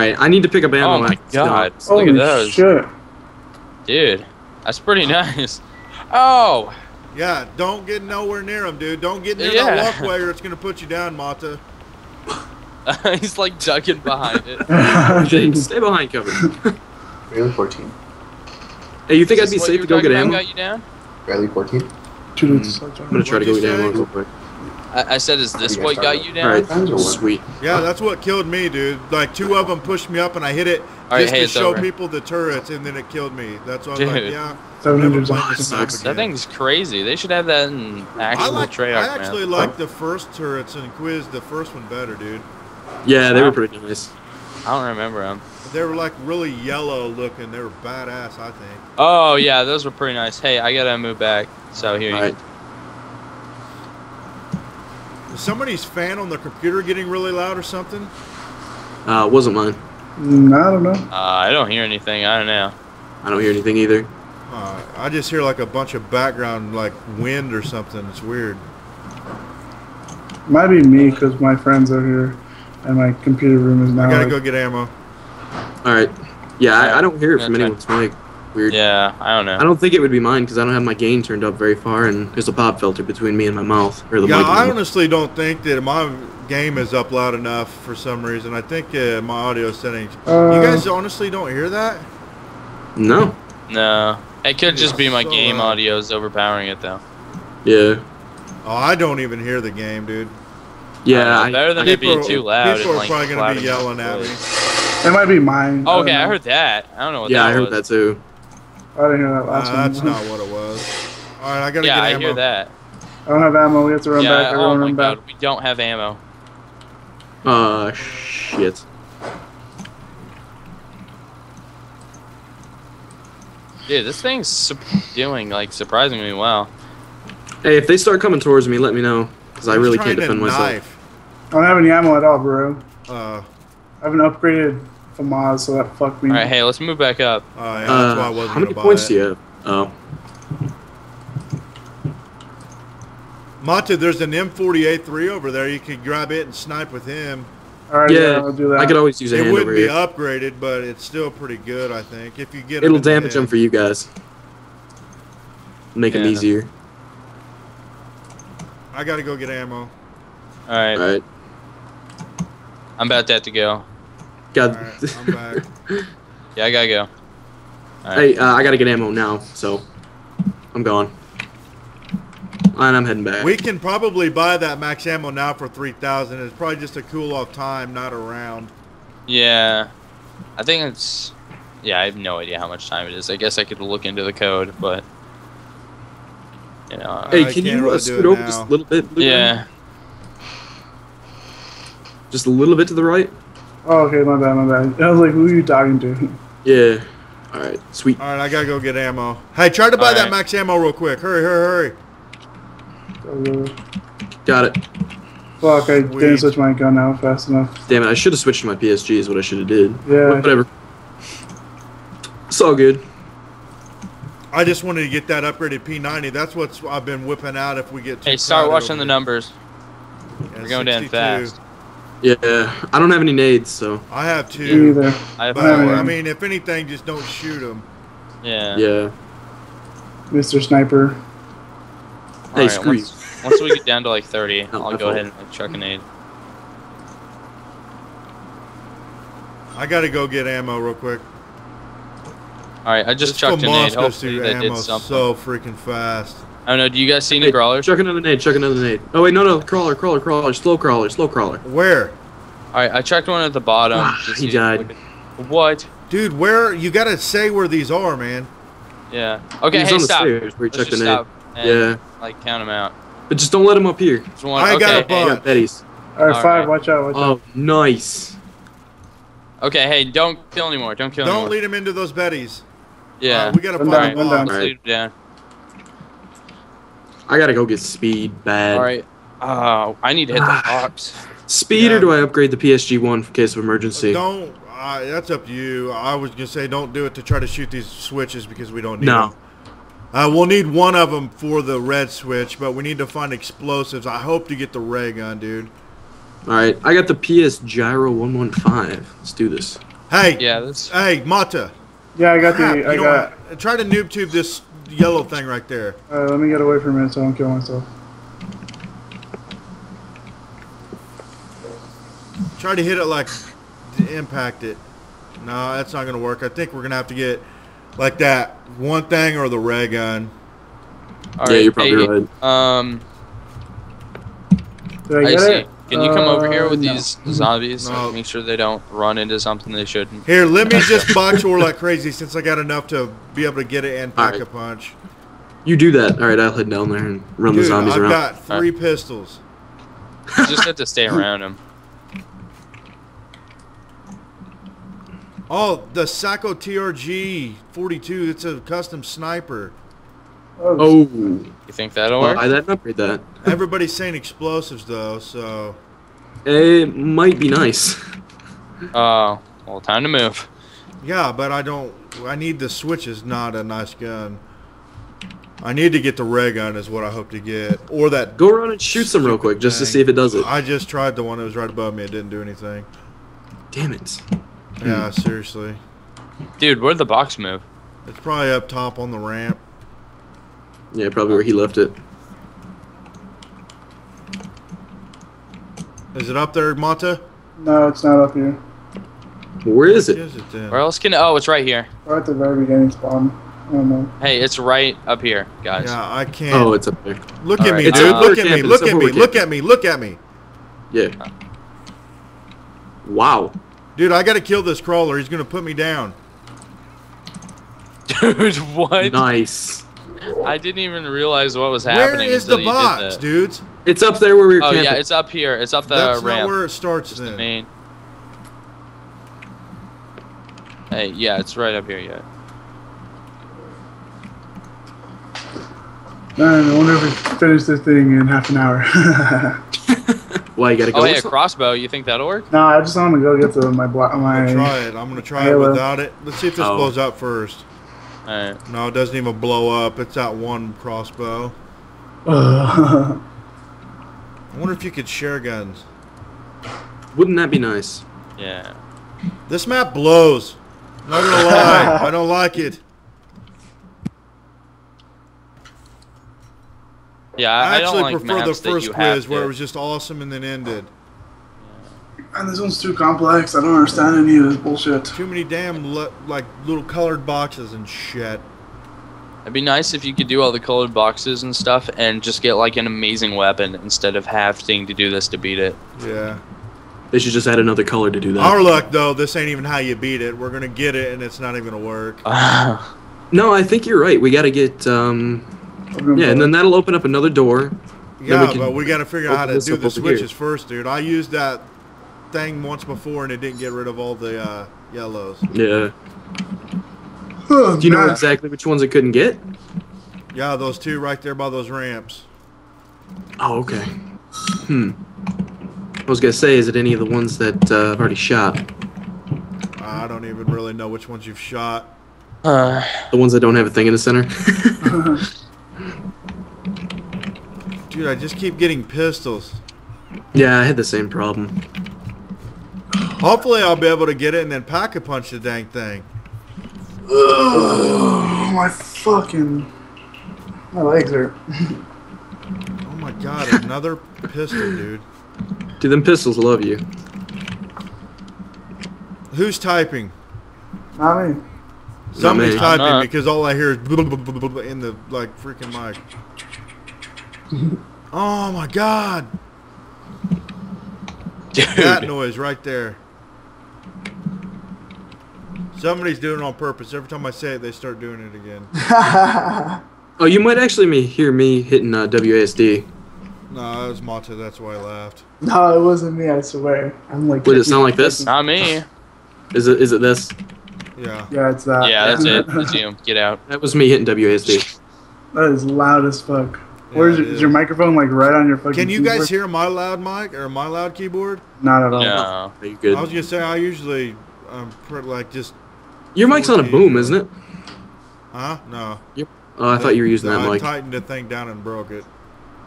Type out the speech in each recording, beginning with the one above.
right, I need to pick up ammo. Oh my god! gun. Look Holy at those, shit. dude. That's pretty nice. Oh, Yeah, don't get nowhere near him, dude. Don't get near Yeah. that walkway or it's gonna put you down, Mata. he's like ducking behind it. Jake, stay behind, Kevin. Barely 14. hey, you think Is I'd be safe to go get talking about ammo? Got you down? Barely 14. Dude, Mm. it's such a- I'm gonna try to go What'd get you ammo real quick. I, I said, is this You what got talking you down? right, Times or what? sweet. Yeah, that's what killed me, dude. Like two of them pushed me up and I hit it right, just hey, to show over. people the turrets, and then it killed me. That's why I was like, yeah. Seven Never hundred playing dollars. this map Sucks. That again. thing's crazy. They should have that in I actual like. Treyarch, I actually man. like the first turrets in Quizz, the first one better, dude. Yeah, they were pretty nice. I don't remember them. They were like really yellow looking. They were badass, I think. Oh yeah, those were pretty nice. Hey, I gotta move back. So here All you right. Is somebody's fan on the computer getting really loud or something? Uh, it wasn't mine. Mm, I don't know. Uh, I don't hear anything. I don't know. I don't hear anything either. Uh, I just hear like a bunch of background, like wind or something. It's weird. Might be me because my friends are here, and my computer room is now. I gotta like- go get ammo. All right. Yeah, I, I don't hear it from try. anyone's mic. Weird. Yeah, I don't know. I don't think it would be mine because I don't have my gain turned up very far, and there's a pop filter between me and my mouth or the Yeah. I honestly don't think that my game is up loud enough for some reason. I think uh, my audio settings. Uh, you guys honestly don't hear that? No. No, it could just be my So game loud. is overpowering it though. Yeah. Oh, I don't even hear the game, dude. Yeah. Uh, I, better than I- it being People- too loud. people and, are like, probably gonna be yelling at me. It might be mine. Oh, don't okay, I know. heard that. I don't know what yeah, that I heard was. that too. I didn't hear that Uh, last one. that's not what it was. All right, I gotta Yeah, get I ammo. hear that. I don't have ammo. We have to run yeah. back. oh Everyone my run back. god, we don't have ammo. Uh, shit. Dude, this thing's sup- doing like surprisingly well. Hey, if they start coming towards me, let me know because I really can't defend myself. I don't have any ammo at all, bro. Uh, I haven't upgraded FAMAS, so that fucked me. All right, hey, let's move back up. uh, yeah, that's why I Uh, wasn't how many buy points it. do you have? Oh, Mata, there's an M40A3 over there. You could grab it and snipe with him. All right, yeah. yeah, I'll do that. I could always use a It hand wouldn't over be here. upgraded, but it's still pretty good, I think. If you get It'll in the damage head. them for you guys. Make them Yeah. easier. I gotta go get ammo. All right, All right. I'm about to have to go. God. All right, I'm back. Yeah, I gotta go. All right. hey, uh, I gotta get ammo now, so I'm gone. And I'm heading back. We can probably buy that max ammo now for 3000 It's probably just a cool off time, not a round. Yeah, I think it's. Yeah, I have no idea how much time it is. I guess I could look into the code, but you know. hey, I can you really uh, scoot over now. just a little bit? Blue yeah. Gun? Just a little bit to the right? Oh, okay, my bad, my bad. I was like, who are you talking to? Yeah. All right. Sweet. All right, I gotta go get ammo. Hey, try to buy All that right. max ammo real quick. Hurry, hurry, hurry. Got it. Fuck, I Sweet. didn't switch my gun out fast enough. Damn it! I should have switched to my PSG. Is what I should have did. Yeah. Whatever. It's all good. I just wanted to get that upgraded P90. That's what I've been whipping out if we get too Hey, start watching the numbers. Yeah, We're going down fast. Yeah. I don't have any nades, so I have Me two. either. I have But, four. I mean, if anything, just don't shoot them. yeah. yeah. Mr. Sniper. Hey, Alright, screw once, once we get down to like 30, Oh, I'll go fault. ahead and like, chuck an aid. I gotta go get ammo real quick. Alright, I just This chucked an aid. FAMAS goes Hopefully through that did ammo something. so freaking fast. I don't know. Do you guys see any Hey, crawlers? Chuck another nade. Chuck another nade. Oh wait, no, no. Crawler, crawler, crawler. Slow crawler, slow crawler. Where? Alright, I checked one at the bottom. Ah, he see- died. What? Dude, where? You gotta say where these are, man. Yeah. Okay, He was hey, on the stop. stairs where he Let's chucked just the nade. stop and, Yeah. like count them out. But just don't let him up here. One. I okay, got a hey, I bunch. got Betty's. All right, All five. right. Watch out, watch out. Oh, nice. okay, hey, don't kill anymore. Don't kill Don't anymore. lead him into those betties. yeah. Uh, we gotta One find down, a one bomb. down. Let's lead him down. I gotta go get speed bad. All right. Oh, I need to hit the box. Speed Yeah. or do I upgrade the PSG one for case of emergency? Don't. Uh, that's up to you. I was gonna say don't do it to try to shoot these switches because we don't need No. them. Uh, we'll need one of them for the red switch, but we need to find explosives. I hope to get the ray gun, dude. All right, I got the PS Gyro 115. Let's do this. Hey, Yeah, that's. hey, Mata. Yeah, I got Crap, the. I you know got. what? Try to noob tube this yellow thing right there. Uh, let me get away from it so I don't kill myself. Try to hit it like to impact it. No, that's not gonna work. I think we're gonna have to get like that one thing or the ray gun. All yeah, right, you're probably hey, right. Um, Did I I get see. it? Can you come over here Uh, with no. these zombies? No. Make sure they don't run into something they shouldn't. Here, let me just box or like crazy since I got enough to be able to get it and pack Alright. a punch. You do that. All right, I'll head down there and run the Dude, zombies I've around. got three pistols. You just have to stay around them. Oh, the Sako TRG 42. It's a custom sniper. Oh, Oh, You think that'll well, work? I that upgrade that. Everybody's saying explosives though, so It might be nice. Oh, well, time to move. yeah. But I don't. I need the switches, not a nice gun. I need to get the ray gun, is what I hope to get, or that. Go around and shoot some real quick just to see if it does it. I just tried the one that was right above me. It didn't do anything. Damn it. Yeah, seriously. Dude, where'd the box move? It's probably up top on the ramp. Yeah, probably where he left it. Is it up there, Mata? no, it's not up here. Where is it? Is it? Where else can? Oh, it's right here. Right at the very beginning spawn. I don't know. Hey, it's right up here, guys. Yeah, I can't. Oh, it's up there. look at Alright. me, dude. up Look at me. camping. Look at me. where we're Look at me. Look at me. Yeah. Wow. Dude, I gotta kill this crawler. He's gonna put me down. Dude, what? Nice. I didn't even realize what was happening is until the you did box, that. dudes? It's up there where we were Oh camping. yeah, it's up here. It's up the That's ramp. not where it starts Just the then. main. Hey, yeah, it's right up here. Yeah. Man, I wonder if we finish this thing in half an hour. Why you gotta go? Oh, hey, a crossbow. You think that'll work? no, I just want to go get the my block I'm gonna try it. I'm gonna try it without it. Let's see if this Oh. blows up first. All right. No, it doesn't even blow up. It's that one crossbow. Ugh. I wonder if you could share guns. Wouldn't that be nice? Yeah. This map blows. Not gonna lie, I don't like it. Yeah, I, I, I don't actually like prefer the first you have Quizz where to- it was just awesome and then ended. Man, this one's too complex. I don't understand any of this bullshit. Too many damn le- like little colored boxes and shit. It'd be nice if you could do all the colored boxes and stuff and just get like an amazing weapon instead of having to do this to beat it. Yeah. They should just add another color to do that. Our luck though, this ain't even how you beat it. We're gonna get it and it's not even gonna work. No, I think you're right. We gotta get um yeah, and then that'll open up another door. Yeah, we but we gotta figure out how to this do the over here. switches first, dude. I used that thing once before and it didn't get rid of all the uh, yellows. Yeah. Oh, Do you know man. exactly which ones it couldn't get? Yeah, those two right there by those ramps. Oh, okay. Hmm. I was gonna say, is it any of the ones that uh, I've already shot? I don't even really know which ones you've shot. Uh, The ones that don't have a thing in the center? Dude, I just keep getting pistols. yeah, I had the same problem. Hopefully I'll be able to get it and then pack a punch the dang thing. Ugh, my fucking. My legs hurt. Oh my god, another pistol, dude. Dude, them pistols love you. Who's typing? Not me. Somebody's me. typing because all I hear is in the like freaking mic. Oh my god, that noise right there. Somebody's doing it on purpose. Every time I say it, they start doing it again. Oh, you might actually me hear me hitting uh, WASD. No, that was Mata. That's why I laughed. no, it wasn't me. I swear. I'm like. Would it sound like this? Not me. Is it? Is it this? Yeah. Yeah, it's that. Yeah, that's it. That's you. Get out. That was me hitting WASD. That is loud as fuck. Where's it your, is is. your microphone like right on your fucking? Can you guys hear my loud mic or my loud keyboard? Not at all. No. Are you good? I was gonna say I usually um pr- like just Your mic's on a boom, isn't it? huh no. Oh, I thought you were using No, that I tightened the thing down and broke it.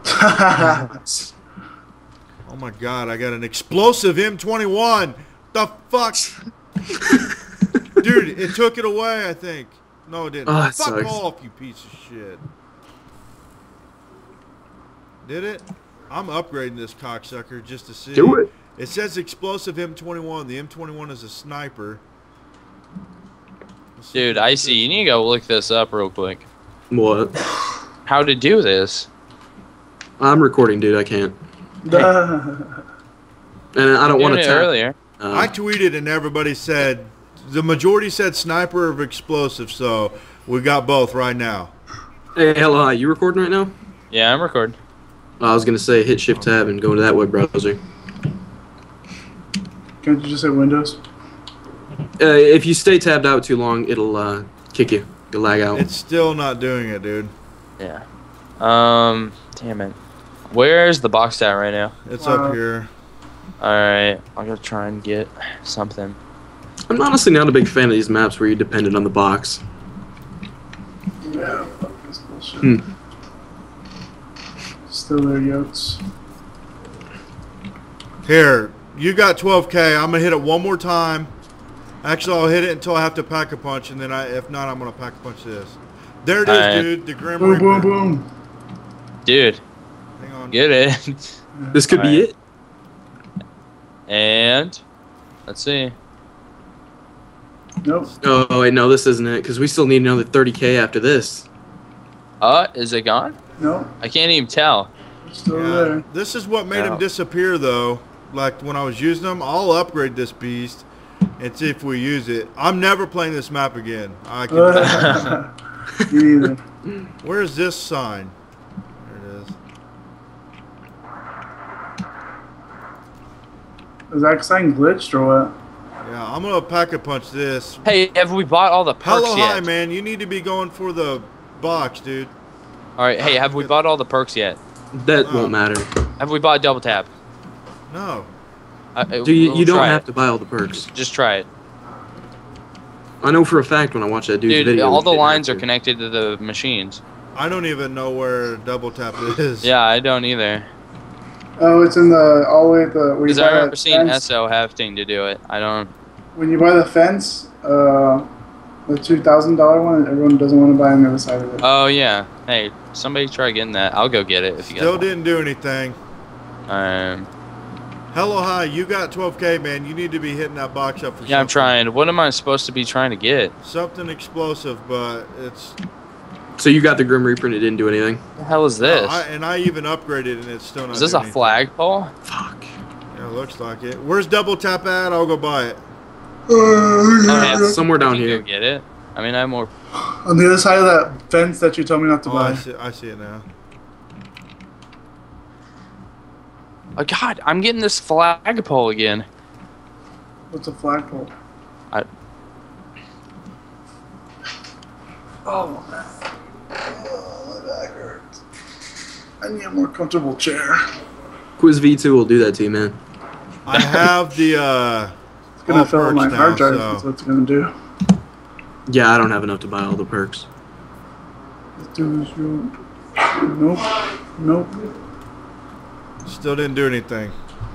Oh my god, I got an explosive M21. The fuck? Dude, it took it away, I think. No, it didn't. Oh, Fuck sucks. off, you piece of shit. Did it? I'm upgrading this cocksucker just to see. Do it. It says explosive M21. The M21 is a sniper. Let's see Dude, I see. You need to go look this up real quick. What? How to do this? I'm recording, dude. I can't, and I don't want to it tap. earlier. Uh, I tweeted and everybody said the majority said sniper of explosive, so we got both right now. hey, hello, hi. You recording right now? Yeah, I'm recording. I was gonna say hit Shift Tab and go into that web browser. Can't you just say Windows? Uh, if you stay tabbed out too long, it'll uh, kick you. You'll lag out. It's still not doing it, dude. Yeah. Um. Damn it. Where's the box at right now? It's Uh, up here. All right. I'm gonna try and get something. I'm honestly not a big fan of these maps where you're dependent on the box. Yeah, fuck this bullshit. Hmm. Still there, Yotes. Here, you got 12k. I'm gonna hit it one more time. Actually, I'll hit it until I have to pack a punch, and then I, if not, I'm gonna pack a punch this. There it is, Alright. dude. The Grim Boom, Reaper. boom, boom. Dude, Hang on. get it. This could be Alright. it. and let's see. Nope. Oh wait, no, this isn't it. Because we still need another 30k after this. Uh, is it gone? No. I can't even tell. It's still Yeah. there. This is what made Yeah. him disappear, though. Like when I was using them, I'll upgrade this beast and see if we use it. I'm never playing this map again. I can. Me. Where's this sign? There it is. Is that sign glitched or what? Yeah, I'm gonna pack a punch this. Hey, have we bought all the perks Hello, yet? hi, man. You need to be going for the box, dude. All right. Hey, have we bought all the perks yet? That won't matter. Have we bought double tap? No. Do you, we'll you don't have it. to buy all the perks. Just try it, I know for a fact when I watch that dude's dude. video. all the lines are connected to the machines. I don't even know where double tap is. Yeah, I don't either. Oh, it's in the all the way at the. When you, Because I buy remember that seeing fence, SO having to do it. I don't. when you buy the fence, uh, the two thousand dollar one, everyone doesn't want to buy on the other side of it. Oh yeah. Hey, somebody try getting that. I'll go get it if you Still guys. didn't do anything. Um. Hello, hi. You got 12k, man. You need to be hitting that box up for Yeah, I'm trying. What am I supposed to be trying to get? Something explosive, but it's. So you got the Grim Reaper and it didn't do anything. What the hell is this? I, and I even upgraded and it's still not. is this a doing anything. flagpole? Fuck. Yeah, it looks like it. Where's double tap at? I'll go buy it. Uh, yeah, Somewhere down I can here. Get it. I mean, I have more. On the other side of that fence that you told me not to Oh, I see, I see it now. Oh God, I'm getting this flagpole again. What's a flagpole? I- Oh man. Oh, my back hurts. I need a more comfortable chair. Quizz V2 will do that to you, man. I have the. uh It's gonna All fill my now, hard drive. so- That's what it's gonna do. Yeah, I don't have enough to buy all the perks. Let's do this real. Nope. Nope. Still didn't do anything.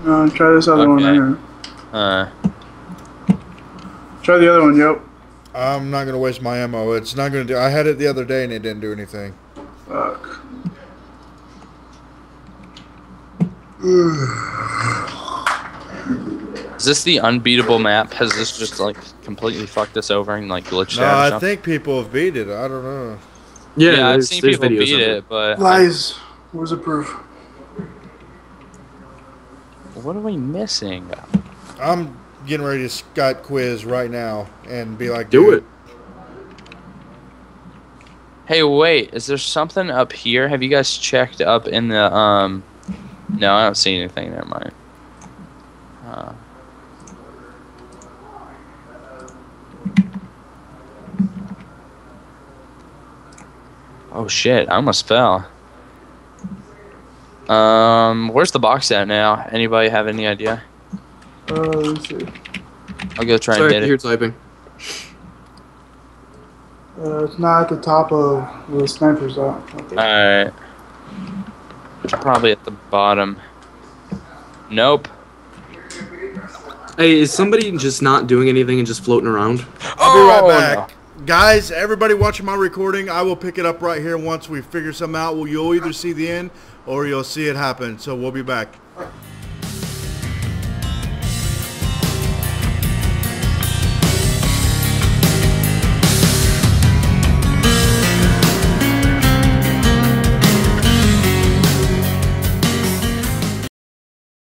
No, try this other one right here. Uh, Try the other one, yep. I'm not gonna waste my ammo. It's not gonna do. I had it the other day and it didn't do anything. Fuck. is this the unbeatable map? Has this just like completely fucked us over and like glitched No, out? Or I think people have beat it. I don't know. Yeah, Yeah, I've seen people beat of it, but I- Lies. Where's the proof? What are we missing? I'm getting ready to Scott quiz right now and be like, Do it. Hey, wait, is there something up here? Have you guys checked up in the um? No, I don't see anything. Never mind. Uh, oh shit! I almost fell. Um, where's the box at now? Anybody have any idea? Uh, let me see. I'll go try Sorry, and I get hear it. typing. Uh, it's not at the top of the sniper's at. Okay. Alright. Probably at the bottom. Nope. Hey, is somebody just not doing anything and just floating around? I'll be right Oh, back. Guys, everybody watching my recording, I will pick it up right here once we figure something out. Well, you'll either see the end or you'll see it happen. So we'll be back.